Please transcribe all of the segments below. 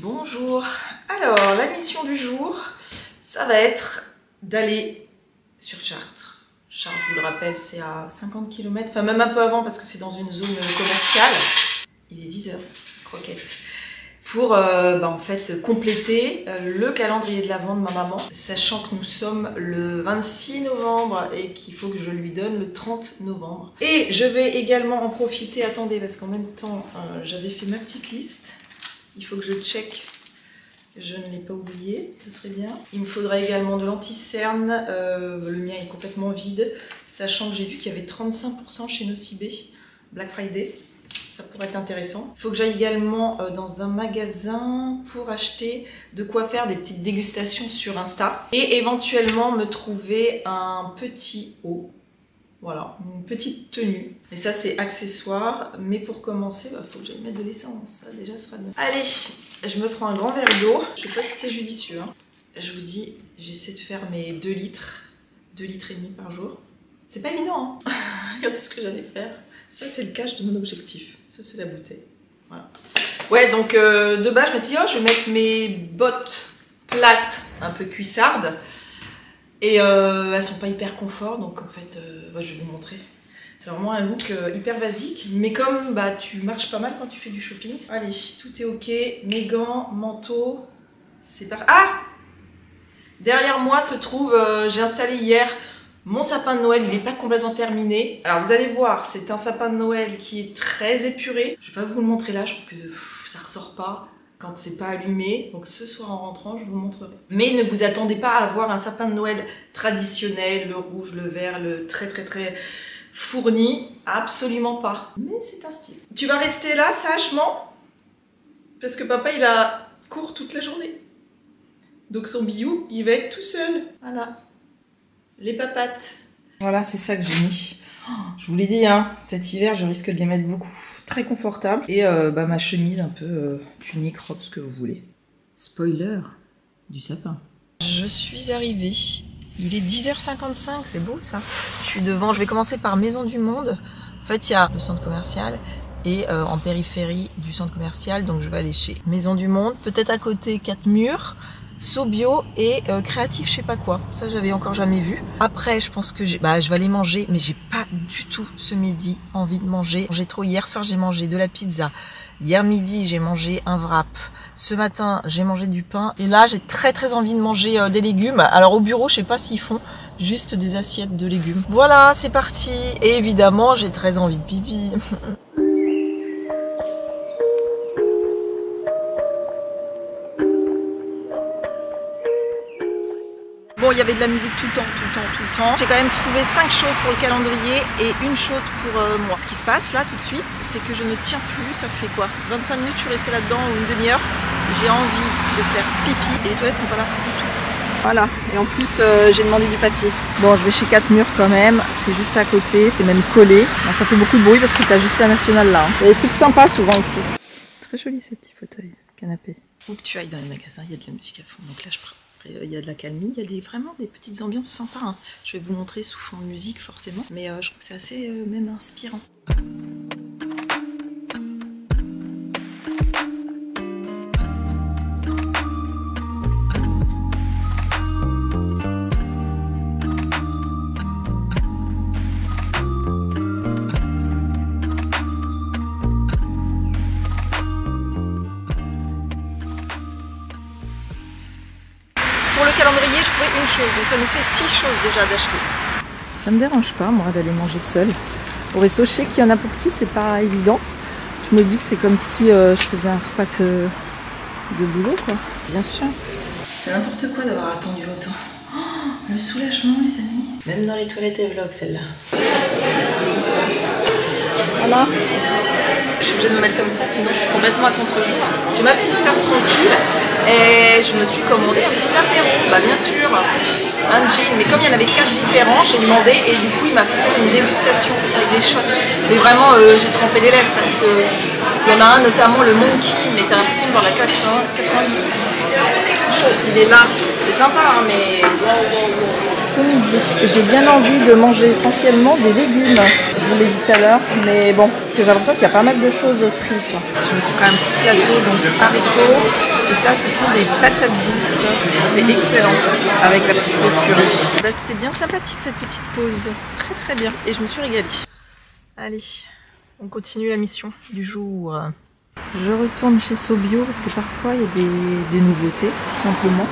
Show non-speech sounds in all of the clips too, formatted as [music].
Bonjour. Alors, la mission du jour, ça va être d'aller sur Chartres. Chartres, je vous le rappelle, c'est à 50 km, enfin même un peu avant parce que c'est dans une zone commerciale. Il est 10h, croquette. Pour euh, bah, en fait compléter euh, le calendrier de l'avant de ma maman, sachant que nous sommes le 26 novembre et qu'il faut que je lui donne le 30 novembre. Et je vais également en profiter, attendez, parce qu'en même temps, euh, j'avais fait ma petite liste. Il faut que je check je ne l'ai pas oublié, ce serait bien. Il me faudrait également de l'anti-cerne, le mien est complètement vide, sachant que j'ai vu qu'il y avait 35% chez Nocibé, Black Friday ça pourrait être intéressant. Il faut que j'aille également euh, dans un magasin pour acheter de quoi faire des petites dégustations sur Insta et éventuellement me trouver un petit haut. Voilà, une petite tenue. Et ça, c'est accessoire. Mais pour commencer, il bah, faut que j'aille mettre de l'essence. Ça, déjà, sera bien. Allez, je me prends un grand verre d'eau. Je sais pas si c'est judicieux. Hein. Je vous dis, j'essaie de faire mes 2 litres, 2 litres et demi par jour. C'est pas évident, hein [laughs] Regardez ce que j'allais faire? Ça, c'est le cache de mon objectif. Ça, c'est la bouteille. Voilà. Ouais, donc euh, de base, je me dit, oh, je vais mettre mes bottes plates, un peu cuissardes. Et euh, elles sont pas hyper confort, donc en fait, euh, je vais vous montrer. C'est vraiment un look euh, hyper basique, mais comme bah, tu marches pas mal quand tu fais du shopping. Allez, tout est ok. Mes gants, manteau, c'est parti. Ah Derrière moi se trouve, j'ai installé hier mon sapin de Noël, il n'est pas complètement terminé. Alors vous allez voir, c'est un sapin de Noël qui est très épuré. Je vais pas vous le montrer là, je trouve que ça ressort pas quand c'est pas allumé. Donc ce soir en rentrant, je vous montrerai. Mais ne vous attendez pas à avoir un sapin de Noël traditionnel, le rouge, le vert, le très très très fourni. Absolument pas. Mais c'est un style. Tu vas rester là sagement parce que papa il a court toute la journée. Donc son biou, il va être tout seul. Voilà les papates. Voilà, c'est ça que j'ai mis. Je vous l'ai dit, hein, cet hiver, je risque de les mettre beaucoup. Très confortable. Et euh, bah, ma chemise un peu euh, tunique, robe, ce que vous voulez. Spoiler du sapin. Je suis arrivée. Il est 10h55, c'est beau ça. Je suis devant, je vais commencer par Maison du Monde. En fait, il y a le centre commercial et euh, en périphérie du centre commercial, donc je vais aller chez Maison du Monde. Peut-être à côté, quatre murs. Sobio et euh, créatif je sais pas quoi. Ça j'avais encore jamais vu. Après je pense que bah, je vais aller manger mais j'ai pas du tout ce midi envie de manger. J'ai trop hier soir j'ai mangé de la pizza. Hier midi j'ai mangé un wrap. Ce matin j'ai mangé du pain et là j'ai très très envie de manger euh, des légumes. Alors au bureau je sais pas s'ils font juste des assiettes de légumes. Voilà c'est parti et évidemment j'ai très envie de pipi. [laughs] Bon, il y avait de la musique tout le temps, tout le temps, tout le temps. J'ai quand même trouvé cinq choses pour le calendrier et une chose pour euh, moi. Ce qui se passe là tout de suite, c'est que je ne tiens plus, ça fait quoi? 25 minutes, je suis restée là-dedans ou une demi-heure. J'ai envie de faire pipi et les toilettes sont pas là du tout. Voilà, et en plus euh, j'ai demandé du papier. Bon, je vais chez 4 murs quand même, c'est juste à côté, c'est même collé. Bon, ça fait beaucoup de bruit parce que t'as juste la nationale là. Hein. Il y a des trucs sympas souvent ici. Très joli ce petit fauteuil, canapé. Où que tu ailles dans les magasins, il y a de la musique à fond, donc là je prends il y a de la calmie, il y a vraiment des petites ambiances sympas. Hein. Je vais vous montrer sous fond de musique forcément, mais euh, je trouve que c'est assez euh, même inspirant. Ça nous fait six choses déjà d'acheter. Ça me dérange pas, moi, d'aller manger seule. Au resto, je sais qu'il y en a pour qui c'est pas évident. Je me dis que c'est comme si euh, je faisais un repas de, boulot, quoi. Bien sûr. C'est n'importe quoi d'avoir attendu autant. Oh, le soulagement, les amis. Même dans les toilettes et vlog, celle-là. Voilà. Je suis obligée de me mettre comme ça, sinon je suis complètement à contre-jour. J'ai ma petite table tranquille et je me suis commandé un petit apéro. Bah bien sûr, un gin, mais comme il y en avait quatre différents, j'ai demandé et du coup il m'a fait une dégustation avec des shots. Mais vraiment, euh, j'ai trempé les lèvres parce que il y en a un notamment le Monkey, mais t'as l'impression de voir la 90. Il est là, c'est sympa, hein, mais ce midi. J'ai bien envie de manger essentiellement des légumes. Je vous l'ai dit tout à l'heure, mais bon, j'ai l'impression qu'il y a pas mal de choses frites. Je me suis pris un petit plateau, donc haricots, Et ça, ce sont des patates douces. C'est excellent avec la petite sauce curry. Bah, C'était bien sympathique cette petite pause. Très très bien. Et je me suis régalée. Allez, on continue la mission du jour. Je retourne chez Sobio parce que parfois il y a des, des nouveautés, tout simplement.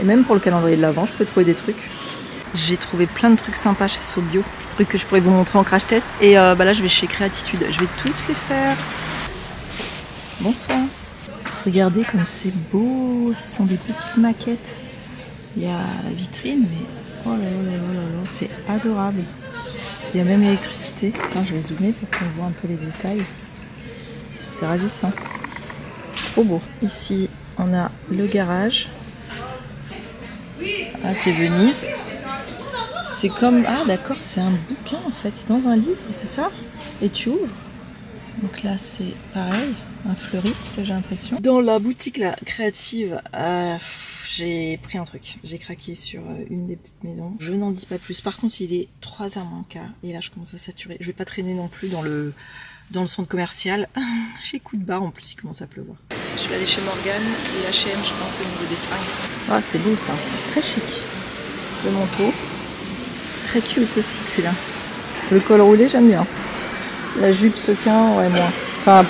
Et même pour le calendrier de l'avant, je peux trouver des trucs. J'ai trouvé plein de trucs sympas chez Sobio, trucs que je pourrais vous montrer en crash test. Et euh, bah là, je vais chez Créatitude. Je vais tous les faire. Bonsoir. Regardez comme c'est beau. Ce sont des petites maquettes. Il y a la vitrine, mais oh là là là là là, c'est adorable. Il y a même l'électricité. Attends, je vais zoomer pour qu'on voit un peu les détails. C'est ravissant. C'est trop beau. Ici, on a le garage. Ah, c'est Venise. C'est comme. Ah, d'accord, c'est un bouquin en fait. C'est dans un livre, c'est ça? Et tu ouvres. Donc là, c'est pareil. Un fleuriste, j'ai l'impression. Dans la boutique là, créative, euh, j'ai pris un truc. J'ai craqué sur euh, une des petites maisons. Je n'en dis pas plus. Par contre, il est 3h moins quart. Et là, je commence à saturer. Je vais pas traîner non plus dans le, dans le centre commercial. [laughs] J'ai coup de barre en plus, il commence à pleuvoir. Je vais aller chez Morgane et H&M, je pense, au niveau des fringues. Ah, c'est beau ça. Très chic. Ce manteau. Très cute aussi celui-là. Le col roulé, j'aime bien. La jupe sequin, ouais, moins. Enfin,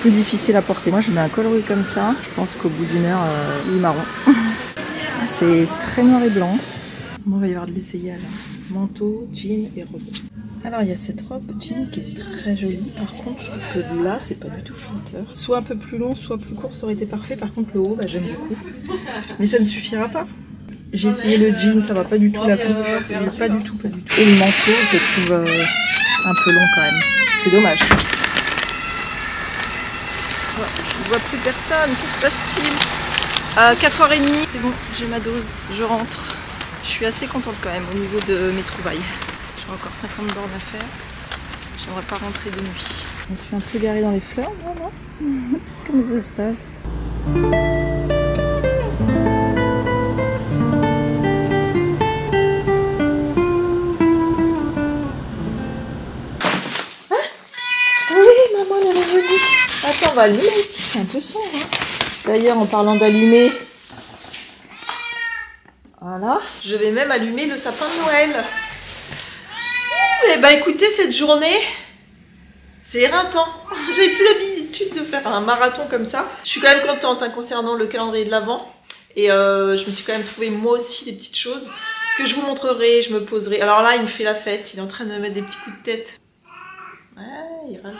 plus difficile à porter. Moi, je mets un col roulé comme ça. Je pense qu'au bout d'une heure, euh, il est marron. [laughs] C'est très noir et blanc. Bon, on va y avoir de l'essayage. hein. Manteau, jean et robe. Alors, il y a cette robe jean qui est très jolie. Par contre, je trouve que là, c'est pas du tout flatteur. Soit un peu plus long, soit plus court, ça aurait été parfait. Par contre, le haut, bah, j'aime beaucoup. Mais ça ne suffira pas. J'ai essayé le jean, ça va pas du tout la coupe. Pas du tout, pas du tout. Et le manteau, je le trouve euh, un peu long quand même. C'est dommage. Oh, Je vois plus personne. Que se passe-t-il? À 4h30, c'est bon, j'ai ma dose. Je rentre. Je suis assez contente quand même au niveau de mes trouvailles. J'ai encore 50 bornes à faire. J'aimerais pas rentrer de nuit. Je me suis un peu garée dans les fleurs, moi, non [laughs] C'est comment ça se passe Ah on va allumer ici, c'est un peu sombre. hein. D'ailleurs, en parlant d'allumer, voilà. Je vais même allumer le sapin de Noël. Ben écoutez, cette journée, c'est éreintant. [laughs] J'avais plus l'habitude de faire un marathon comme ça. Je suis quand même contente hein, concernant le calendrier de l'Avent. Et euh, je me suis quand même trouvé moi aussi des petites choses que je vous montrerai, je me poserai. Alors là, il me fait la fête, il est en train de me mettre des petits coups de tête. Ouais, il râle.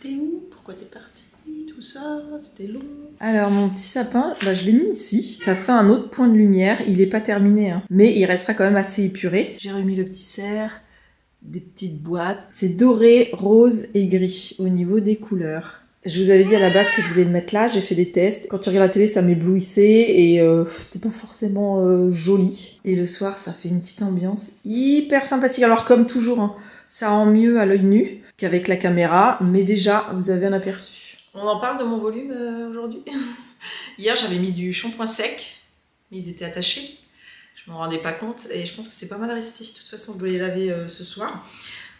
T'étais où? Pourquoi t'es parti? Tout ça, c'était long. Alors, mon petit sapin, bah, je l'ai mis ici. Ça fait un autre point de lumière. Il est pas terminé, hein. mais il restera quand même assez épuré. J'ai remis le petit cerf, des petites boîtes. C'est doré, rose et gris au niveau des couleurs. Je vous avais dit à la base que je voulais le mettre là, j'ai fait des tests. Quand tu regardes la télé, ça m'éblouissait et euh, c'était pas forcément euh, joli. Et le soir, ça fait une petite ambiance hyper sympathique. Alors comme toujours, hein, ça rend mieux à l'œil nu qu'avec la caméra, mais déjà, vous avez un aperçu. On en parle de mon volume euh, aujourd'hui? [laughs] Hier, j'avais mis du shampoing sec, mais ils étaient attachés. Je m'en rendais pas compte et je pense que c'est pas mal resté. De toute façon, je dois les laver euh, ce soir.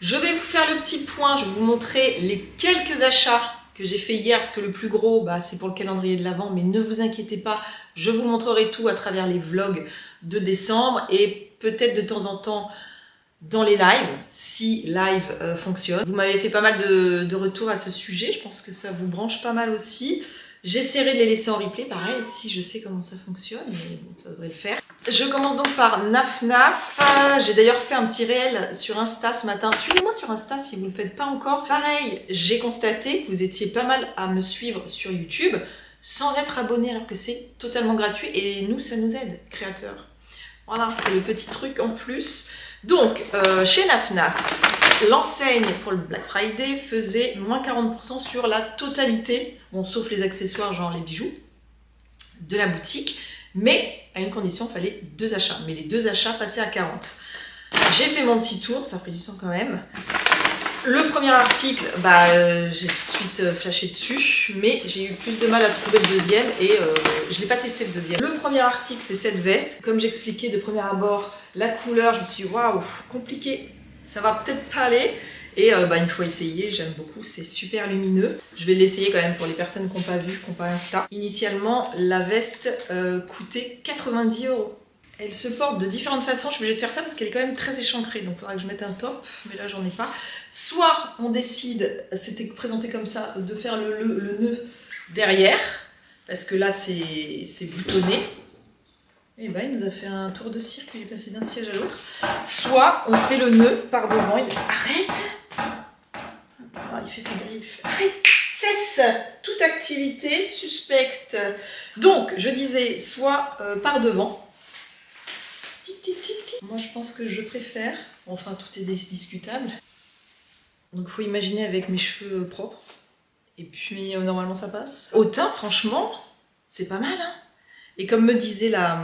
Je vais vous faire le petit point, je vais vous montrer les quelques achats que j'ai fait hier, parce que le plus gros, bah, c'est pour le calendrier de l'Avent, mais ne vous inquiétez pas, je vous montrerai tout à travers les vlogs de décembre et peut-être de temps en temps dans les lives, si live euh, fonctionne. Vous m'avez fait pas mal de, de retours à ce sujet, je pense que ça vous branche pas mal aussi. J'essaierai de les laisser en replay, pareil, si je sais comment ça fonctionne, mais bon, ça devrait le faire. Je commence donc par Naf Naf. Euh, J'ai d'ailleurs fait un petit réel sur Insta ce matin. Suivez-moi sur Insta si vous ne le faites pas encore. Pareil, j'ai constaté que vous étiez pas mal à me suivre sur YouTube sans être abonné alors que c'est totalement gratuit et nous, ça nous aide, créateurs. Voilà, c'est le petit truc en plus. Donc, euh, chez NafNaf, l'enseigne pour le Black Friday faisait moins 40% sur la totalité, sauf les accessoires, genre les bijoux, de la boutique. Mais à une condition, il fallait deux achats. Mais les deux achats passaient à 40. J'ai fait mon petit tour, ça a pris du temps quand même. Le premier article, bah, euh, j'ai tout de suite euh, flashé dessus, mais j'ai eu plus de mal à trouver le deuxième et euh, je l'ai pas testé le deuxième. Le premier article, c'est cette veste. Comme j'expliquais de premier abord, la couleur, je me suis dit waouh, compliqué, ça va peut-être pas aller. Et euh, bah, une fois essayé, j'aime beaucoup, c'est super lumineux. Je vais l'essayer quand même pour les personnes qui n'ont pas vu, qui n'ont pas Insta. Initialement, la veste euh, coûtait 90 euros. Elle se porte de différentes façons, je suis obligée de faire ça parce qu'elle est quand même très échancrée, donc il faudra que je mette un top, mais là j'en ai pas. Soit on décide, c'était présenté comme ça, de faire le, nœud derrière, parce que là c'est boutonné, et eh ben, il nous a fait un tour de cirque, il est passé d'un siège à l'autre. Soit on fait le nœud par devant, il arrête Il fait ses griffes. Cesse toute activité suspecte. Donc, je disais, soit euh, par devant. Moi, je pense que je préfère. Enfin, tout est discutable. Donc, faut imaginer avec mes cheveux propres. Et puis, euh, normalement, ça passe. Au teint, franchement, c'est pas mal, hein et comme me disait la,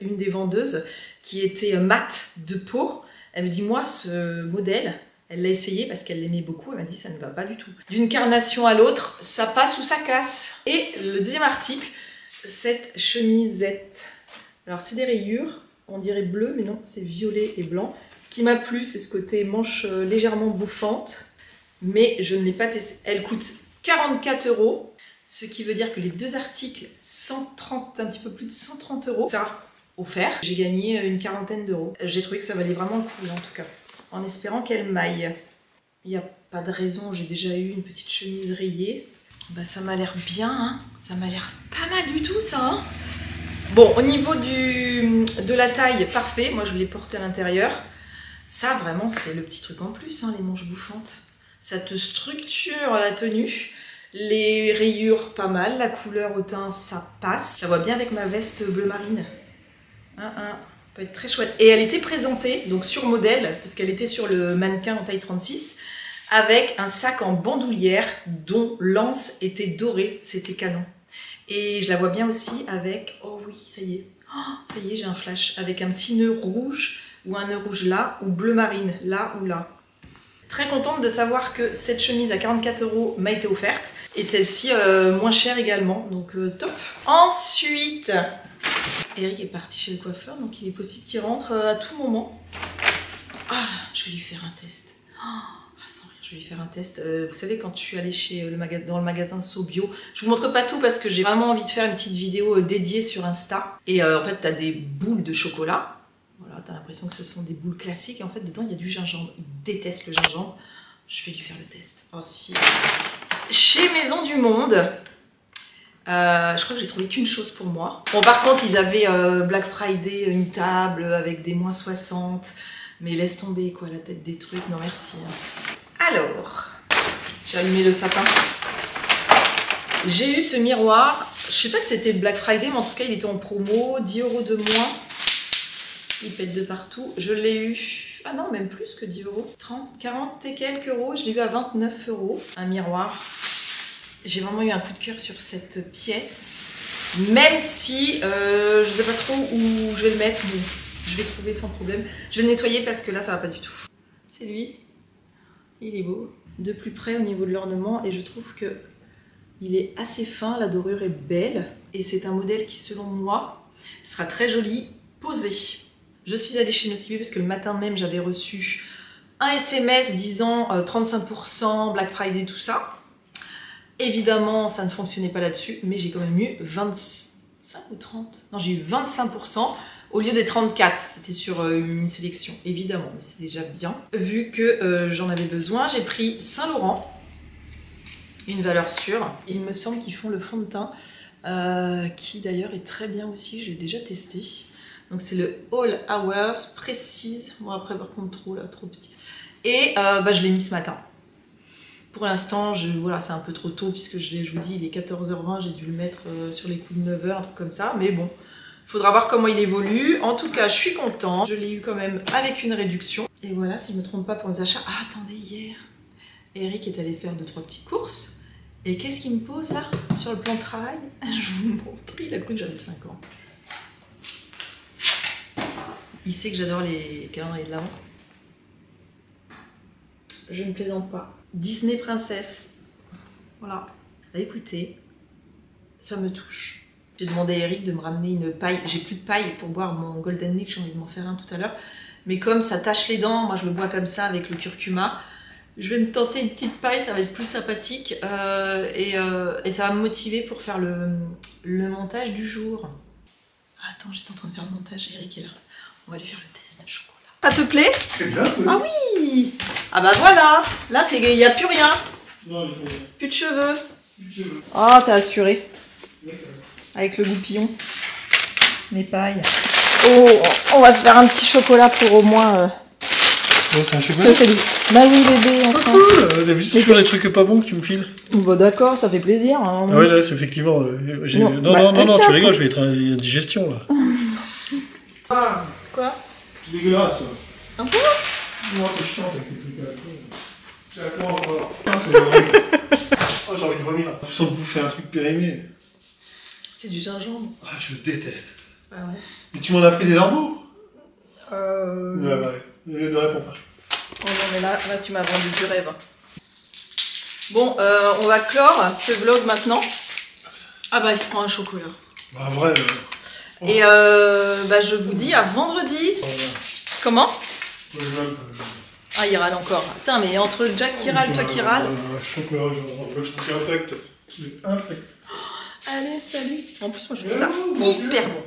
une des vendeuses qui était mate de peau, elle me dit moi ce modèle, elle l'a essayé parce qu'elle l'aimait beaucoup, elle m'a dit ça ne va pas du tout. D'une carnation à l'autre, ça passe ou ça casse. Et le deuxième article, cette chemisette. Alors c'est des rayures, on dirait bleu, mais non, c'est violet et blanc. Ce qui m'a plu, c'est ce côté manche euh, légèrement bouffante, mais je ne l'ai pas testé. Elle coûte 44 euros ce qui veut dire que les deux articles, 130, un petit peu plus de 130 euros, ça offert. J'ai gagné une quarantaine d'euros. J'ai trouvé que ça valait vraiment le coup en tout cas, en espérant qu'elle maille. Il n'y a pas de raison, j'ai déjà eu une petite chemise rayée. Bah ça m'a l'air bien, hein. ça m'a l'air pas mal du tout ça. Hein. bon, au niveau de la taille, parfait, moi je l'ai porté à l'intérieur. Ça vraiment c'est le petit truc en plus, hein, les manches bouffantes. Ça te structure la tenue. Les rayures, pas mal. La couleur au teint, ça passe. Je la vois bien avec ma veste bleu marine. Un, un. Peut être très chouette. Et elle était présentée, donc sur modèle, parce qu'elle était sur le mannequin en taille 36, avec un sac en bandoulière dont l'anse était dorée. C'était canon. Et je la vois bien aussi avec... Oh oui, ça y est. Oh, ça y est, j'ai un flash. Avec un petit nœud rouge, ou un nœud rouge là, ou bleu marine, là ou là. Très contente de savoir que cette chemise à 44 euros m'a été offerte. Et celle-ci euh, moins chère également, donc euh, top. Ensuite, Eric est parti chez le coiffeur, donc il est possible qu'il rentre euh, à tout moment. Ah, je vais lui faire un test. Sans rire, je vais lui faire un test. vous savez, quand je suis allée chez le dans le magasin Sobio, je vous montre pas tout parce que j'ai vraiment envie de faire une petite vidéo dédiée sur Insta. Et en fait, tu as des boules de chocolat. Voilà, tu as l'impression que ce sont des boules classiques. Et en fait, dedans, il y a du gingembre. Il déteste le gingembre. Je vais lui faire le test. Oh, si chez Maison du Monde. Euh, je crois que j'ai trouvé qu'une chose pour moi. Bon, par contre, ils avaient euh, Black Friday, une table avec des moins 60. Mais laisse tomber, quoi, la tête des trucs. Non, merci. Hein. Alors, j'ai allumé le sapin. J'ai eu ce miroir. Je sais pas si c'était Black Friday, mais en tout cas, il était en promo. 10 euros de moins. Il pète de partout. Je l'ai eu ah non, même plus que 10 euros. 30, 40 et quelques euros. Je l'ai eu à 29 euros. Un miroir. J'ai vraiment eu un coup de cœur sur cette pièce. Même si euh, je ne sais pas trop où je vais le mettre, mais je vais trouver sans problème. Je vais le nettoyer parce que là, ça va pas du tout. C'est lui. Il est beau. De plus près au niveau de l'ornement et je trouve que il est assez fin, la dorure est belle et c'est un modèle qui, selon moi, sera très joli posé. Je suis allée chez Nocibi parce que le matin même, j'avais reçu un SMS disant 35%, euh, Black Friday, tout ça. Évidemment, ça ne fonctionnait pas là-dessus, mais j'ai quand même eu 25 ou 30 Non, j'ai eu 25% au lieu des 34. C'était sur euh, une sélection, évidemment, mais c'est déjà bien. Vu que euh, j'en avais besoin, j'ai pris Saint-Laurent, une valeur sûre. Il me semble qu'ils font le fond de teint, qui d'ailleurs est très bien aussi, j'ai déjà testé. Donc c'est le All Hours précise. Bon après par contre trop là, trop petit. Et euh, bah, je l'ai mis ce matin. Pour l'instant, voilà, c'est un peu trop tôt puisque je, vous dis, il est 14h20, j'ai dû le mettre euh, sur les coups de 9h, un truc comme ça. Mais bon, faudra voir comment il évolue. En tout cas, je suis contente. Je l'ai eu quand même avec une réduction. Et voilà, si je ne me trompe pas pour les achats. Ah, attendez, hier, Eric est allé faire 2-3 petites courses. Et qu'est-ce qu'il me pose là, sur le plan de travail? [laughs] Je vous montre, il a cru que j'avais 5 ans. Il sait que j'adore les calendriers de l'avant. Je ne plaisante pas. Disney Princesse. Voilà. Bah, écoutez, ça me touche. J'ai demandé à Eric de me ramener une paille. J'ai plus de paille pour boire mon Golden Milk, j'ai envie de m'en faire un tout à l'heure. Mais comme ça tâche les dents, moi je le bois comme ça avec le curcuma. Je vais me tenter une petite paille, ça va être plus sympathique euh, et, euh, et ça va me motiver pour faire le, le montage du jour. Attends, j'étais en train de faire le montage, Eric est là. On va lui faire le test de chocolat. Ça te plaît C'est bien, Ah oui Ah bah voilà Là, il n'y a plus rien, Non, plus de cheveux. je veux. Ah, t'as assuré. Avec le goupillon. Mes pailles. Oh, on va se faire un petit chocolat pour au moins euh, Oh, c'est un chocolat. Bah oui, bébé, enfin. Cool euh, D'habitude, toujours les trucs pas bons que tu me files. Bon, d'accord, ça fait plaisir. hein. Ah ouais, là, c'est effectivement. euh, j'ai- Non, non, bah, non, non, non, tu rigoles, je vais être indigestion là. [laughs] Ah, dégueulasse. Ah bon Non, t'es chiant avec tes trucs à la con. C'est à quoi encore Ah, c'est horrible. [laughs] Oh, j'ai envie de vomir. Je sens que vous faites un truc périmé. C'est du gingembre. Ah, je déteste. Ah ouais. Mais tu m'en as pris des lambeaux Euh... Ouais, bah, ouais. Ne réponds pas. Oh non, mais là, là tu m'as vendu du rêve. Bon, euh, on va clore ce vlog maintenant. Ah bah, il se prend un chocolat. Bah, vrai. euh, Oh. Et euh, bah, je vous dis à vendredi. oh, ouais. Comment Ouais, je râle, euh, Ah, il râle encore. Putain, mais entre Jack qui râle, toi qui râle. Euh, Chocolat, je je infect. C'est infect. Allez, salut. En plus, moi, je trouve Eh ça hyper bon.